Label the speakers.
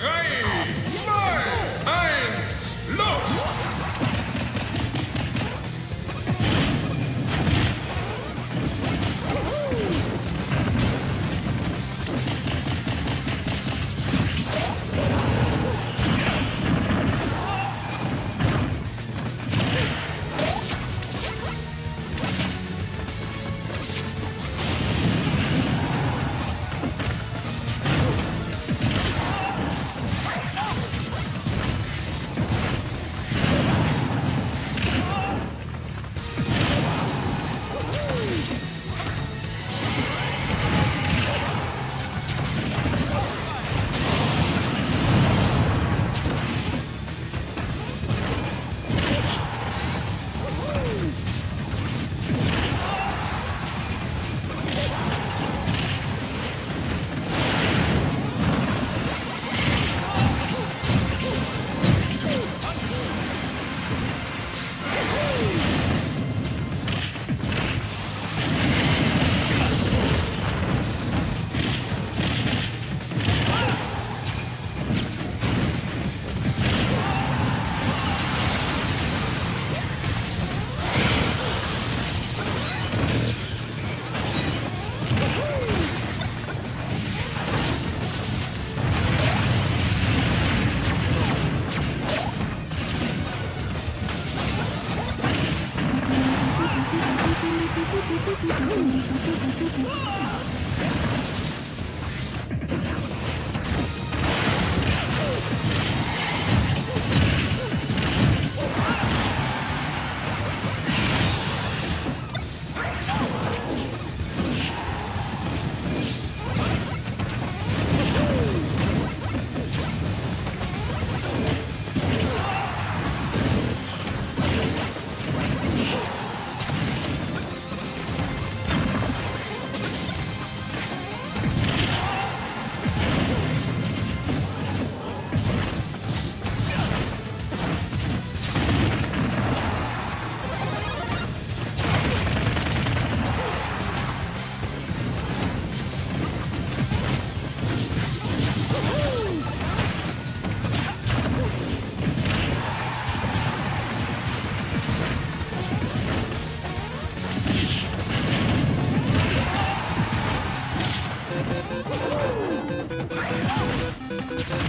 Speaker 1: Drei, Yahoo!